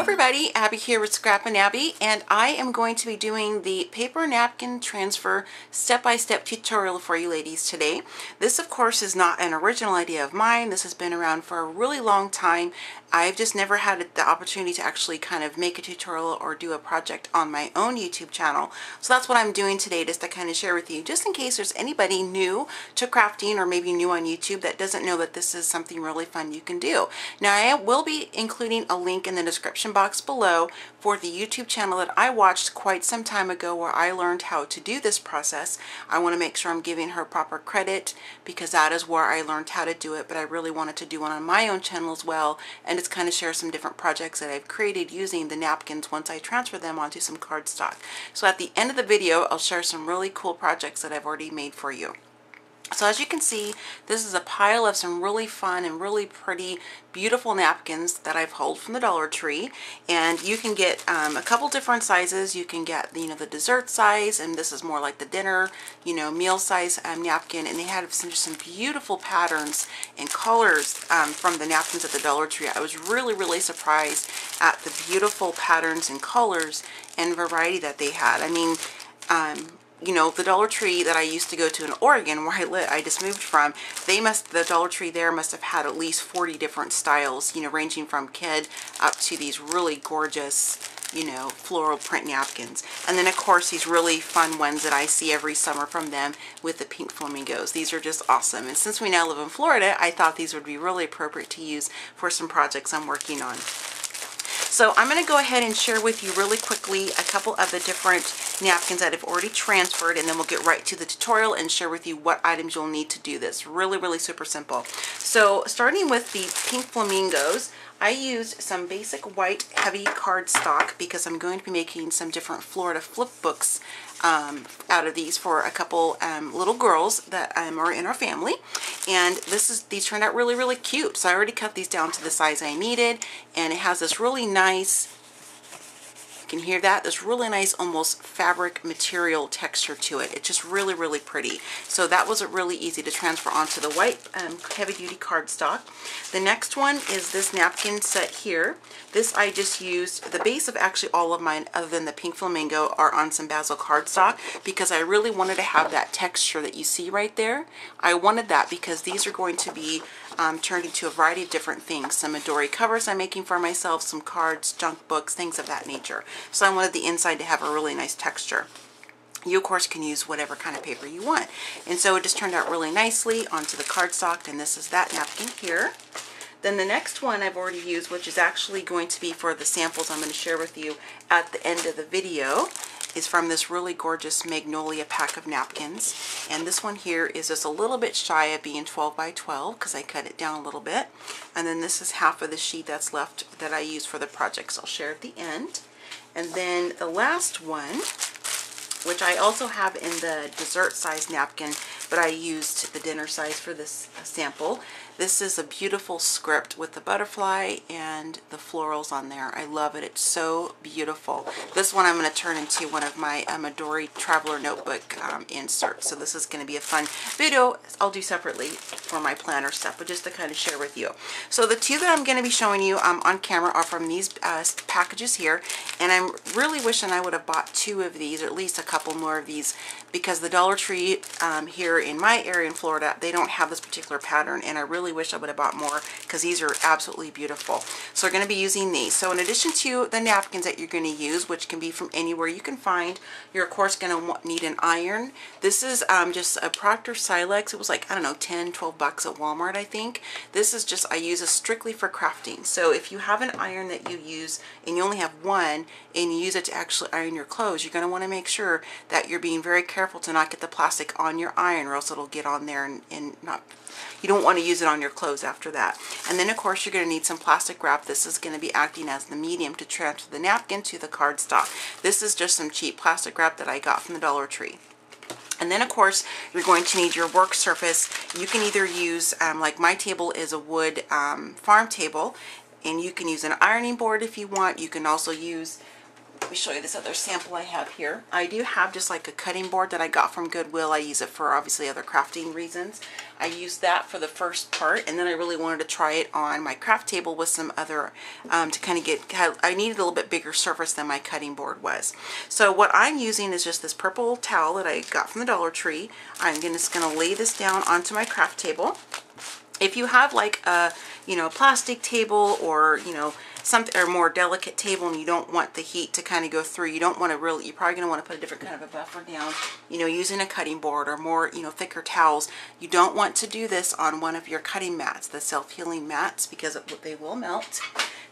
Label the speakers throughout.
Speaker 1: everybody, Abby here with Scrappin Abby and I am going to be doing the paper napkin transfer step-by-step -step tutorial for you ladies today. This of course is not an original idea of mine. This has been around for a really long time I've just never had the opportunity to actually kind of make a tutorial or do a project on my own YouTube channel. So that's what I'm doing today just to kind of share with you just in case there's anybody new to crafting or maybe new on YouTube that doesn't know that this is something really fun you can do. Now I will be including a link in the description box below for the YouTube channel that I watched quite some time ago where I learned how to do this process. I want to make sure I'm giving her proper credit because that is where I learned how to do it but I really wanted to do one on my own channel as well and just kind of share some different projects that I've created using the napkins once I transfer them onto some cardstock. So at the end of the video, I'll share some really cool projects that I've already made for you. So as you can see, this is a pile of some really fun and really pretty, beautiful napkins that I've hauled from the Dollar Tree. And you can get um, a couple different sizes. You can get, you know, the dessert size, and this is more like the dinner, you know, meal size um, napkin. And they had some, some beautiful patterns and colors um, from the napkins at the Dollar Tree. I was really, really surprised at the beautiful patterns and colors and variety that they had. I mean, um, you know, the Dollar Tree that I used to go to in Oregon, where I live, I just moved from, they must, the Dollar Tree there must have had at least 40 different styles, you know, ranging from kid up to these really gorgeous, you know, floral print napkins. And then, of course, these really fun ones that I see every summer from them with the pink flamingos. These are just awesome. And since we now live in Florida, I thought these would be really appropriate to use for some projects I'm working on. So I'm going to go ahead and share with you really quickly a couple of the different napkins that I've already transferred and then we'll get right to the tutorial and share with you what items you'll need to do this. Really, really super simple. So starting with the pink flamingos, I used some basic white heavy cardstock because I'm going to be making some different Florida flip books um, out of these for a couple um, little girls that um, are in our family. And this is these turned out really, really cute. So I already cut these down to the size I needed. And it has this really nice can hear that? This really nice almost fabric material texture to it. It's just really, really pretty. So that was a really easy to transfer onto the white um, heavy duty cardstock. The next one is this napkin set here. This I just used, the base of actually all of mine other than the pink flamingo are on some Bazzill cardstock because I really wanted to have that texture that you see right there. I wanted that because these are going to be um, turned into a variety of different things. Some Midori covers I'm making for myself, some cards, junk books, things of that nature. So I wanted the inside to have a really nice texture. You, of course, can use whatever kind of paper you want. And so it just turned out really nicely onto the cardstock, and this is that napkin here. Then the next one I've already used, which is actually going to be for the samples I'm going to share with you at the end of the video, is from this really gorgeous Magnolia pack of napkins. And this one here is just a little bit shy of being 12 by 12 because I cut it down a little bit. And then this is half of the sheet that's left that I use for the projects I'll share at the end. And then the last one, which I also have in the dessert size napkin, but I used the dinner size for this sample. This is a beautiful script with the butterfly and the florals on there. I love it. It's so beautiful. This one I'm going to turn into one of my um, Traveler Notebook um, inserts. So this is going to be a fun video I'll do separately for my planner stuff, but just to kind of share with you. So the two that I'm going to be showing you um, on camera are from these uh, packages here. And I'm really wishing I would have bought two of these, or at least a couple more of these, because the Dollar Tree um, here in my area in Florida, they don't have this particular pattern. And I really really wish I would have bought more because these are absolutely beautiful. So we're going to be using these. So in addition to the napkins that you're going to use, which can be from anywhere you can find, you're of course going to need an iron. This is um, just a Proctor Silex. It was like, I don't know, 10, 12 bucks at Walmart, I think. This is just, I use this strictly for crafting. So if you have an iron that you use and you only have one and you use it to actually iron your clothes, you're going to want to make sure that you're being very careful to not get the plastic on your iron or else it'll get on there and, and not you don't want to use it on your clothes after that. And then of course you're going to need some plastic wrap. This is going to be acting as the medium to transfer the napkin to the cardstock. This is just some cheap plastic wrap that I got from the Dollar Tree. And then, of course, you're going to need your work surface. You can either use, um, like my table is a wood um, farm table, and you can use an ironing board if you want. You can also use let me show you this other sample I have here. I do have just like a cutting board that I got from Goodwill. I use it for obviously other crafting reasons. I used that for the first part and then I really wanted to try it on my craft table with some other, um, to kind of get, I needed a little bit bigger surface than my cutting board was. So what I'm using is just this purple towel that I got from the Dollar Tree. I'm just going to lay this down onto my craft table. If you have like a, you know, plastic table or, you know, something or more delicate table and you don't want the heat to kind of go through, you don't want to really, you're probably going to want to put a different kind of a buffer down, you know, using a cutting board or more, you know, thicker towels. You don't want to do this on one of your cutting mats, the self-healing mats, because they will melt.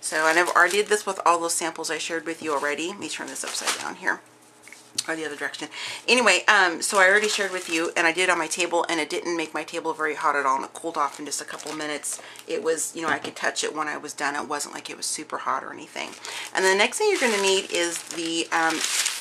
Speaker 1: So I have already did this with all those samples I shared with you already. Let me turn this upside down here or the other direction. Anyway, um, so I already shared with you, and I did on my table, and it didn't make my table very hot at all, and it cooled off in just a couple minutes. It was, you know, I could touch it when I was done. It wasn't like it was super hot or anything. And the next thing you're going to need is the, um,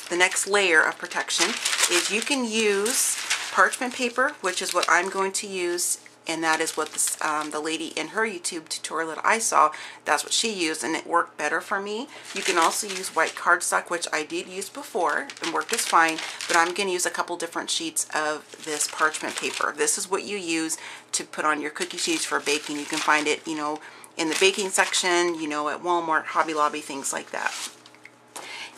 Speaker 1: the next layer of protection is you can use parchment paper, which is what I'm going to use and that is what this, um, the lady in her YouTube tutorial that I saw, that's what she used and it worked better for me. You can also use white cardstock, which I did use before and worked just fine, but I'm going to use a couple different sheets of this parchment paper. This is what you use to put on your cookie sheets for baking. You can find it, you know, in the baking section, you know, at Walmart, Hobby Lobby, things like that.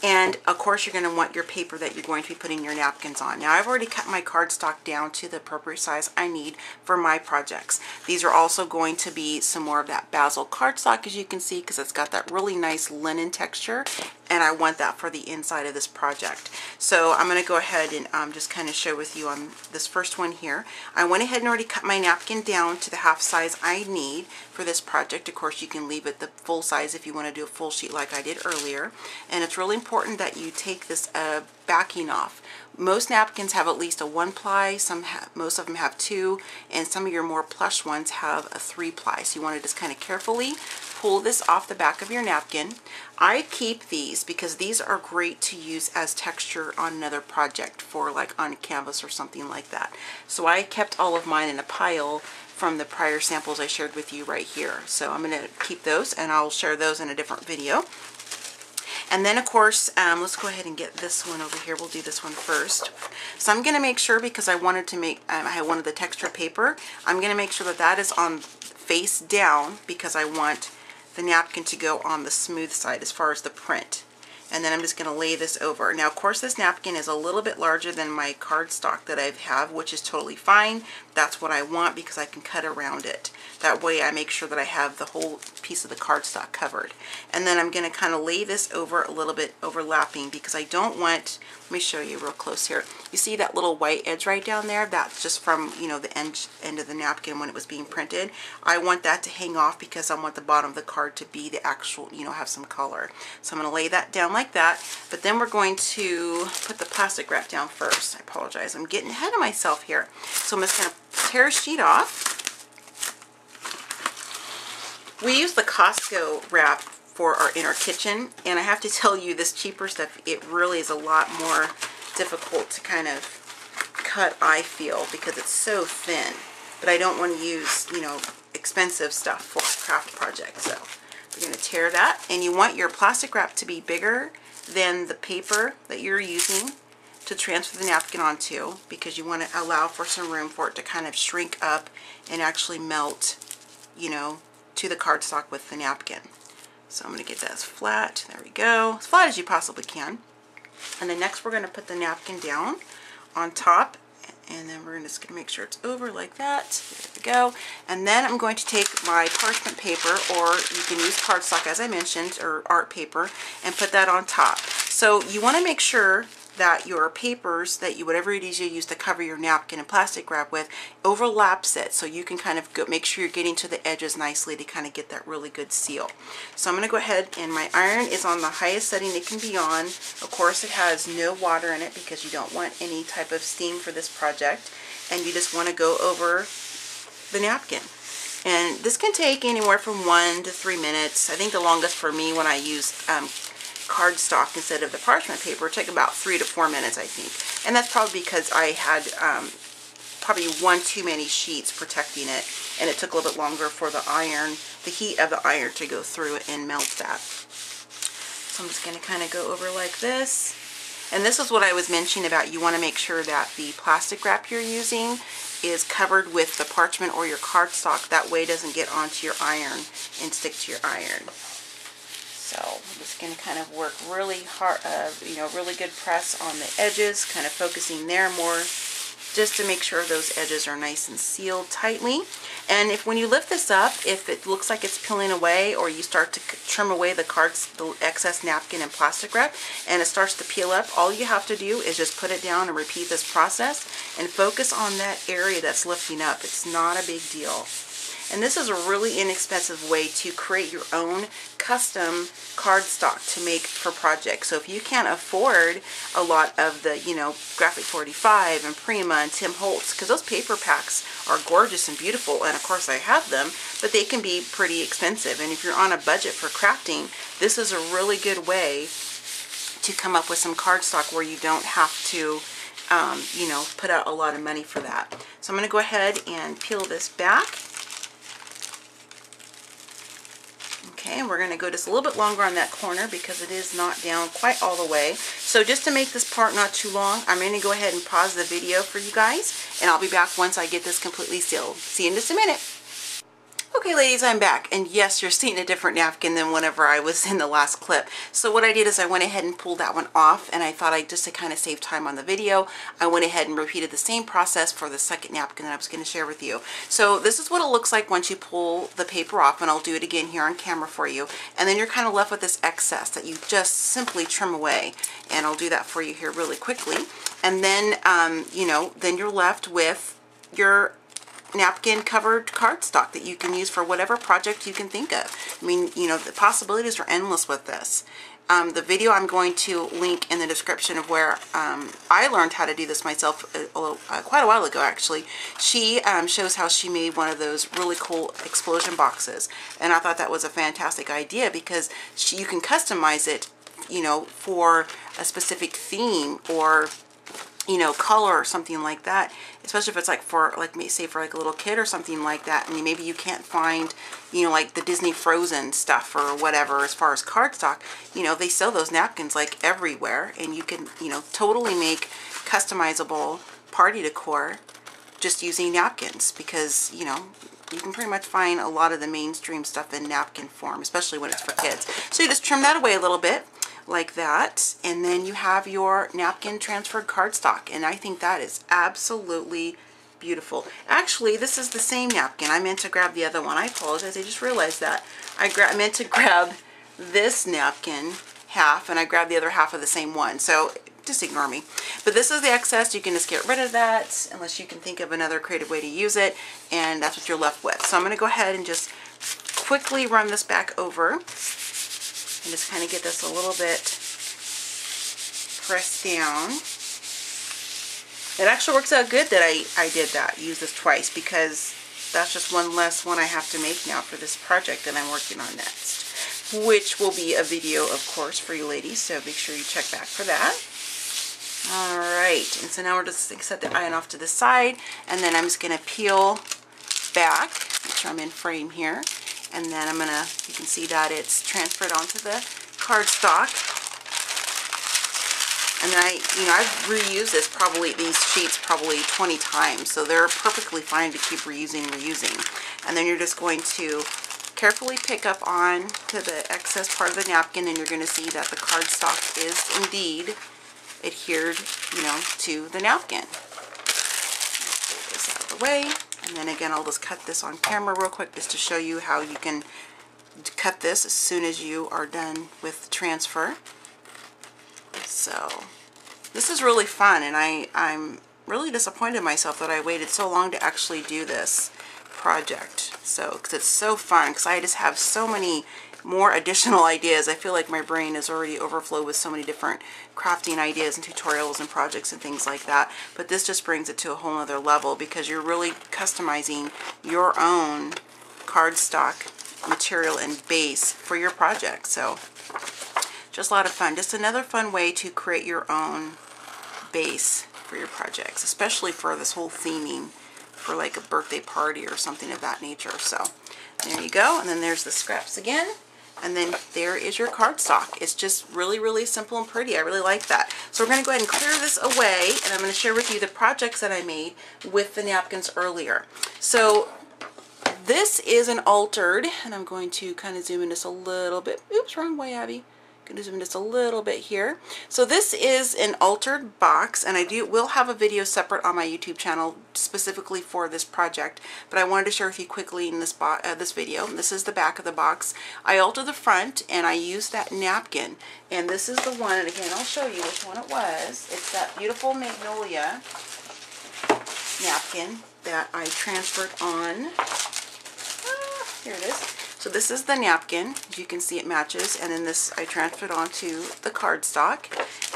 Speaker 1: And of course you're going to want your paper that you're going to be putting your napkins on. Now I've already cut my cardstock down to the appropriate size I need for my projects. These are also going to be some more of that Bazzill cardstock as you can see because it's got that really nice linen texture and I want that for the inside of this project. So I'm going to go ahead and um, just kind of show with you on this first one here. I went ahead and already cut my napkin down to the half size I need for this project. Of course you can leave it the full size if you want to do a full sheet like I did earlier. And it's really important that you take this uh, backing off. Most napkins have at least a one ply, some most of them have two, and some of your more plush ones have a three ply. So you want to just kind of carefully pull this off the back of your napkin. I keep these because these are great to use as texture on another project for like on canvas or something like that. So I kept all of mine in a pile from the prior samples I shared with you right here. So I'm going to keep those and I'll share those in a different video. And then of course, um, let's go ahead and get this one over here. We'll do this one first. So I'm going to make sure because I wanted to make, um, I wanted the texture paper, I'm going to make sure that that is on face down because I want the napkin to go on the smooth side as far as the print. And then I'm just going to lay this over. Now, of course, this napkin is a little bit larger than my cardstock that I have, which is totally fine. That's what I want because I can cut around it. That way I make sure that I have the whole piece of the cardstock covered. And then I'm going to kind of lay this over a little bit overlapping because I don't want, let me show you real close here. You see that little white edge right down there? That's just from, you know, the end, end of the napkin when it was being printed. I want that to hang off because I want the bottom of the card to be the actual, you know, have some color. So I'm going to lay that down like that. But then we're going to put the plastic wrap down first. I apologize. I'm getting ahead of myself here. So I'm just going to tear a sheet off we use the Costco wrap for our inner kitchen, and I have to tell you, this cheaper stuff, it really is a lot more difficult to kind of cut, I feel, because it's so thin. But I don't want to use, you know, expensive stuff for a craft project. So we're going to tear that. And you want your plastic wrap to be bigger than the paper that you're using to transfer the napkin onto because you want to allow for some room for it to kind of shrink up and actually melt, you know, to the cardstock with the napkin. So I'm going to get that as flat. There we go. As flat as you possibly can. And then next we're going to put the napkin down on top. And then we're just going to make sure it's over like that. There we go. And then I'm going to take my parchment paper, or you can use cardstock as I mentioned, or art paper, and put that on top. So you want to make sure that your papers that you whatever it is you use to cover your napkin and plastic wrap with overlaps it so you can kind of go, make sure you're getting to the edges nicely to kind of get that really good seal. So I'm going to go ahead and my iron is on the highest setting it can be on. Of course it has no water in it because you don't want any type of steam for this project and you just want to go over the napkin. And this can take anywhere from one to three minutes. I think the longest for me when I use um, cardstock instead of the parchment paper. It took about three to four minutes, I think. And that's probably because I had um, probably one too many sheets protecting it. And it took a little bit longer for the iron, the heat of the iron to go through and melt that. So I'm just going to kind of go over like this. And this is what I was mentioning about you want to make sure that the plastic wrap you're using is covered with the parchment or your cardstock. That way it doesn't get onto your iron and stick to your iron. So I'm just going to kind of work really hard, uh, you know, really good press on the edges, kind of focusing there more just to make sure those edges are nice and sealed tightly. And if when you lift this up, if it looks like it's peeling away or you start to trim away the cards, the excess napkin and plastic wrap, and it starts to peel up, all you have to do is just put it down and repeat this process and focus on that area that's lifting up. It's not a big deal. And this is a really inexpensive way to create your own custom cardstock to make for projects. So if you can't afford a lot of the, you know, Graphic 45 and Prima and Tim Holtz, because those paper packs are gorgeous and beautiful, and of course I have them, but they can be pretty expensive. And if you're on a budget for crafting, this is a really good way to come up with some cardstock where you don't have to um, you know, put out a lot of money for that. So I'm going to go ahead and peel this back. Okay, and we're going to go just a little bit longer on that corner because it is not down quite all the way. So just to make this part not too long, I'm going to go ahead and pause the video for you guys, and I'll be back once I get this completely sealed. See you in just a minute. Okay ladies, I'm back and yes, you're seeing a different napkin than whenever I was in the last clip. So what I did is I went ahead and pulled that one off and I thought I just to kind of save time on the video, I went ahead and repeated the same process for the second napkin that I was going to share with you. So this is what it looks like once you pull the paper off and I'll do it again here on camera for you. And then you're kind of left with this excess that you just simply trim away and I'll do that for you here really quickly. And then, um, you know, then you're left with your napkin covered cardstock that you can use for whatever project you can think of. I mean, you know, the possibilities are endless with this. Um, the video I'm going to link in the description of where um, I learned how to do this myself a, a, uh, quite a while ago actually. She um, shows how she made one of those really cool explosion boxes and I thought that was a fantastic idea because she, you can customize it you know for a specific theme or you know, color or something like that, especially if it's like for, like, say for like a little kid or something like that, and maybe you can't find, you know, like the Disney Frozen stuff or whatever as far as cardstock, you know, they sell those napkins like everywhere, and you can, you know, totally make customizable party decor just using napkins because, you know, you can pretty much find a lot of the mainstream stuff in napkin form, especially when it's for kids. So you just trim that away a little bit like that. And then you have your napkin transferred cardstock. And I think that is absolutely beautiful. Actually, this is the same napkin. I meant to grab the other one. I apologize. I just realized that. I, I meant to grab this napkin half and I grabbed the other half of the same one. So just ignore me. But this is the excess. You can just get rid of that unless you can think of another creative way to use it. And that's what you're left with. So I'm going to go ahead and just quickly run this back over and just kind of get this a little bit pressed down. It actually works out good that I, I did that, use this twice, because that's just one less one I have to make now for this project that I'm working on next. Which will be a video, of course, for you ladies, so make sure you check back for that. Alright, and so now we're just going to set the iron off to the side, and then I'm just going to peel back, make sure I'm in frame here, and then I'm gonna, you can see that it's transferred onto the cardstock. And then I, you know, I've reused this probably, these sheets probably 20 times, so they're perfectly fine to keep reusing reusing. And then you're just going to carefully pick up on to the excess part of the napkin and you're going to see that the cardstock is indeed adhered, you know, to the napkin. Let's pull this out of the way. And then again, I'll just cut this on camera real quick just to show you how you can cut this as soon as you are done with transfer. So this is really fun and I, I'm really disappointed in myself that I waited so long to actually do this project. So, because it's so fun, because I just have so many more additional ideas. I feel like my brain is already overflowed with so many different crafting ideas and tutorials and projects and things like that. But this just brings it to a whole other level because you're really customizing your own cardstock material and base for your project. So just a lot of fun. Just another fun way to create your own base for your projects, especially for this whole theming for like a birthday party or something of that nature. So there you go. And then there's the scraps again. And then there is your cardstock. It's just really, really simple and pretty. I really like that. So we're going to go ahead and clear this away and I'm going to share with you the projects that I made with the napkins earlier. So this is an altered, and I'm going to kind of zoom in just a little bit. Oops, wrong way, Abby going to zoom just a little bit here. So this is an altered box and I do will have a video separate on my YouTube channel specifically for this project, but I wanted to share with you quickly in this, uh, this video. This is the back of the box. I altered the front and I used that napkin and this is the one, and again I'll show you which one it was. It's that beautiful Magnolia napkin that I transferred on. Ah, here it is. So this is the napkin. As you can see it matches and then this I transferred onto the cardstock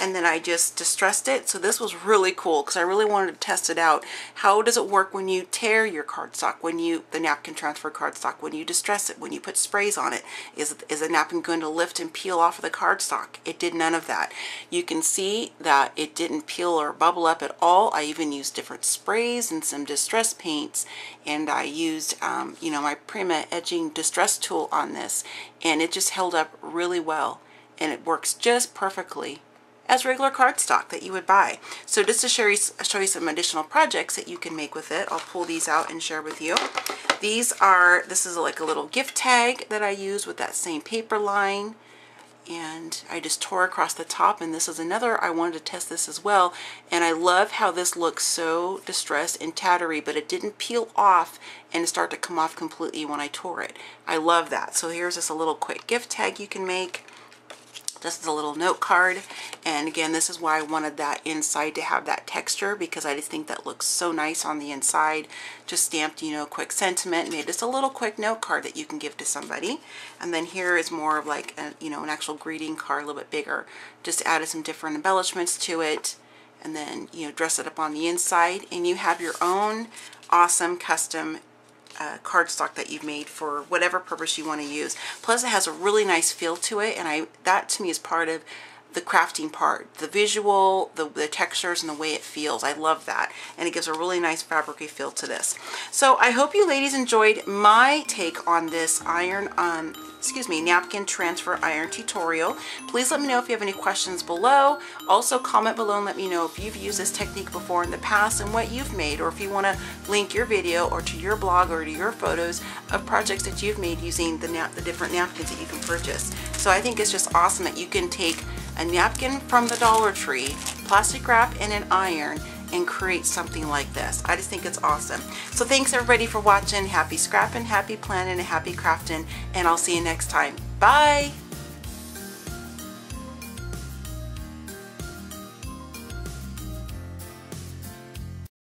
Speaker 1: and then I just distressed it. So this was really cool because I really wanted to test it out. How does it work when you tear your cardstock, when you, the napkin transfer cardstock, when you distress it, when you put sprays on it? Is, is the napkin going to lift and peel off of the cardstock? It did none of that. You can see that it didn't peel or bubble up at all. I even used different sprays and some distress paints and I used, um, you know, my Prima edging distress tool on this and it just held up really well and it works just perfectly as regular cardstock that you would buy. So just to show you, show you some additional projects that you can make with it, I'll pull these out and share with you. These are, this is like a little gift tag that I use with that same paper line and I just tore across the top and this is another I wanted to test this as well and I love how this looks so distressed and tattery but it didn't peel off and start to come off completely when I tore it. I love that. So here's just a little quick gift tag you can make this is a little note card. And again, this is why I wanted that inside to have that texture because I just think that looks so nice on the inside. Just stamped, you know, quick sentiment. Made just a little quick note card that you can give to somebody. And then here is more of like, a, you know, an actual greeting card, a little bit bigger. Just added some different embellishments to it. And then, you know, dress it up on the inside. And you have your own awesome custom uh, cardstock that you've made for whatever purpose you want to use. Plus it has a really nice feel to it and I that to me is part of the crafting part. The visual, the, the textures, and the way it feels. I love that. And it gives a really nice fabricy feel to this. So I hope you ladies enjoyed my take on this iron, um, excuse me, napkin transfer iron tutorial. Please let me know if you have any questions below. Also comment below and let me know if you've used this technique before in the past and what you've made or if you want to link your video or to your blog or to your photos of projects that you've made using the, the different napkins that you can purchase. So I think it's just awesome that you can take a napkin from the Dollar Tree, plastic wrap, and an iron and create something like this. I just think it's awesome. So thanks everybody for watching. Happy scrapping, happy planning, and happy crafting, and I'll see you next time. Bye!